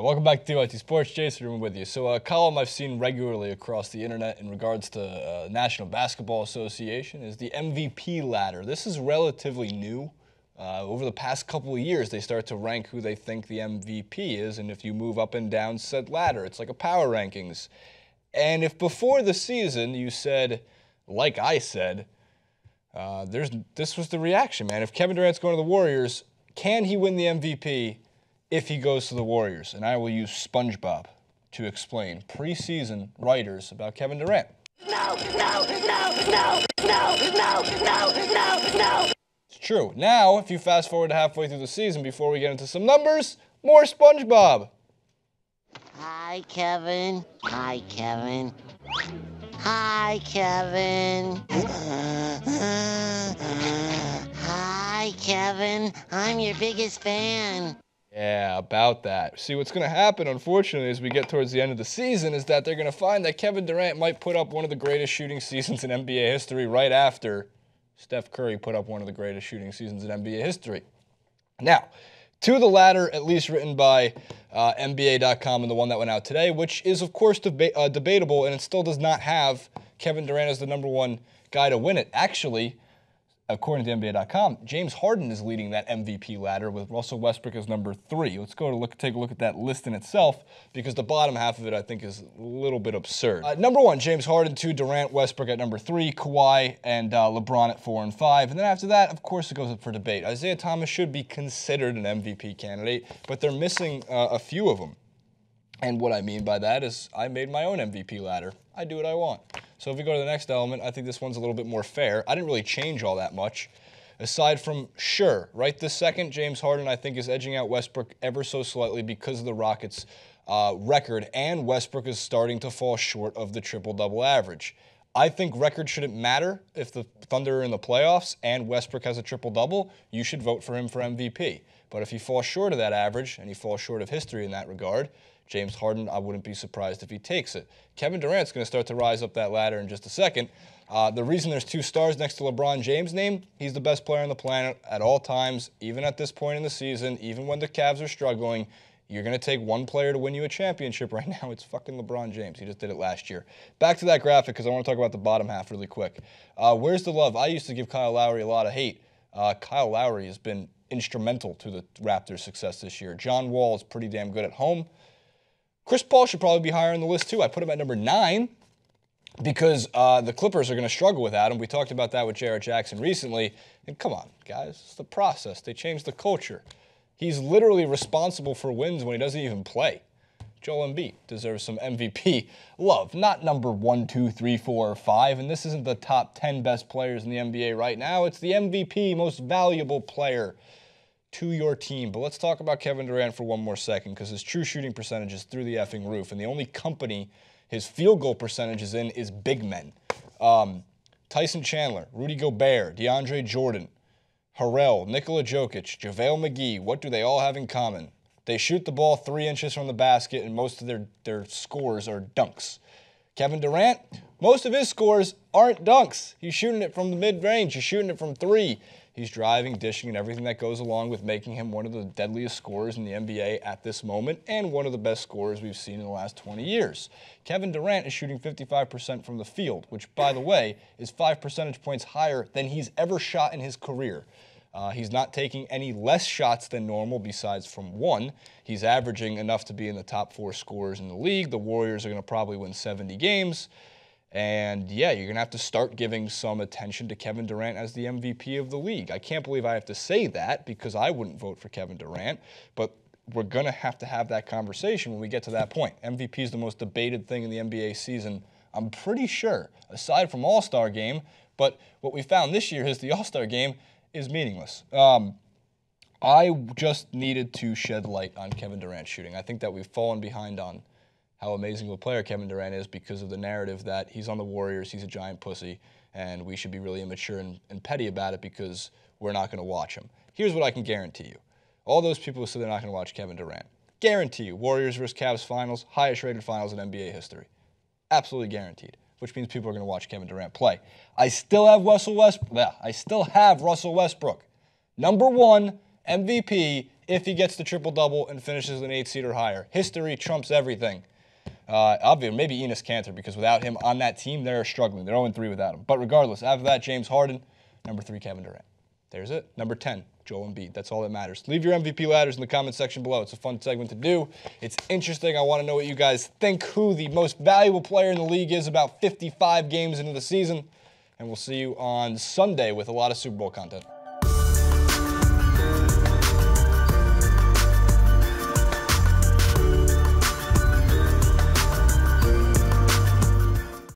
Welcome back to TYT Sports. Jason with you. So, a column I've seen regularly across the internet in regards to uh, National Basketball Association is the MVP ladder. This is relatively new. Uh, over the past couple of years, they start to rank who they think the MVP is, and if you move up and down said ladder, it's like a power rankings. And if before the season you said, like I said, uh, there's this was the reaction, man. If Kevin Durant's going to the Warriors, can he win the MVP? If he goes to the Warriors. And I will use SpongeBob to explain preseason writers about Kevin Durant. No, no, no, no, no, no, no, no, no. It's true. Now, if you fast forward to halfway through the season before we get into some numbers, more SpongeBob. Hi, Kevin. Hi, Kevin. Hi, Kevin. Hi, Kevin. I'm your biggest fan. Yeah, about that. See, what's going to happen, unfortunately, as we get towards the end of the season, is that they're going to find that Kevin Durant might put up one of the greatest shooting seasons in NBA history right after Steph Curry put up one of the greatest shooting seasons in NBA history. Now, to the ladder, at least written by uh, NBA.com and the one that went out today, which is, of course, deba- uh, debatable, and it still does not have Kevin Durant as the number one guy to win it. Actually, according to NBA.com, James Harden is leading that MVP ladder with Russell Westbrook as number three. Let's go to look, take a look at that list in itself because the bottom half of it I think is a little bit absurd. Uh, number one, James Harden. Two, Durant, Westbrook at number three, Kawhi and uh, LeBron at four and five. And then after that, of course, it goes up for debate. Isaiah Thomas should be considered an MVP candidate, but they're missing uh, a few of them. And what I mean by that is I made my own MVP ladder. I do what I want. So if we go to the next element, I think this one's a little bit more fair. I didn't really change all that much. Aside from, sure, right this second, James Harden, I think, is edging out Westbrook ever so slightly because of the Rockets' uh, record, and Westbrook is starting to fall short of the triple double average. I think record shouldn't matter if the Thunder are in the playoffs and Westbrook has a triple double. You should vote for him for MVP. But if he falls short of that average and he falls short of history in that regard, James Harden, I wouldn't be surprised if he takes it. Kevin Durant's going to start to rise up that ladder in just a second. Uh, the reason there's two stars next to LeBron James' name, he's the best player on the planet at all times, even at this point in the season, even when the Cavs are struggling. You're going to take one player to win you a championship right now. It's fucking LeBron James. He just did it last year. Back to that graphic because I want to talk about the bottom half really quick. Uh, where's the love? I used to give Kyle Lowry a lot of hate. Uh, Kyle Lowry has been instrumental to the Raptors' success this year. John Wall is pretty damn good at home. Chris Paul should probably be higher on the list too. I put him at number nine because uh, the Clippers are going to struggle without him. We talked about that with Jarrett Jackson recently. And come on, guys, it's the process. They changed the culture. He's literally responsible for wins when he doesn't even play. Joel Embiid deserves some MVP love. Not number one, two, three, four, or five. And this isn't the top 10 best players in the NBA right now. It's the MVP, most valuable player to your team. But let's talk about Kevin Durant for one more second because his true shooting percentage is through the effing roof. And the only company his field goal percentage is in is big men. Um, Tyson Chandler, Rudy Gobert, DeAndre Jordan, Harrell, Nikola Jokic, JaVale McGee, what do they all have in common? They shoot the ball three inches from the basket, and most of their, their scores are dunks. Kevin Durant, most of his scores aren't dunks. He's shooting it from the mid range, he's shooting it from three. He's driving, dishing, and everything that goes along with making him one of the deadliest scorers in the NBA at this moment and one of the best scorers we've seen in the last 20 years. Kevin Durant is shooting 55% from the field, which, by the way, is five percentage points higher than he's ever shot in his career. Uh, he's not taking any less shots than normal besides from one. He's averaging enough to be in the top four scorers in the league. The Warriors are going to probably win 70 games. And yeah, you're going to have to start giving some attention to Kevin Durant as the MVP of the league. I can't believe I have to say that because I wouldn't vote for Kevin Durant, but we're going to have to have that conversation when we get to that point. MVP is the most debated thing in the NBA season, I'm pretty sure, aside from All Star game. But what we found this year is the All Star game is meaningless. Um, I just needed to shed light on Kevin Durant shooting. I think that we've fallen behind on how amazing of a player Kevin Durant is because of the narrative that he's on the Warriors, he's a giant pussy, and we should be really immature and, and petty about it because we're not going to watch him. Here's what I can guarantee you. All those people who say they're not going to watch Kevin Durant, guarantee you, Warriors versus Cavs finals, highest rated finals in NBA history. Absolutely guaranteed, which means people are going to watch Kevin Durant play. I still have Russell Westbrook. Yeah, I still have Russell Westbrook. Number one MVP if he gets the triple double and finishes an eight seed or higher. History trumps everything. Uh, obviously, maybe Enes Kanter because without him on that team, they're struggling. They're 0 3 without him. But regardless, after that, James Harden. Number three, Kevin Durant. There's it. Number 10, Joel Embiid. That's all that matters. Leave your MVP ladders in the comment section below. It's a fun segment to do. It's interesting. I want to know what you guys think who the most valuable player in the league is about 55 games into the season. And we'll see you on Sunday with a lot of Super Bowl content.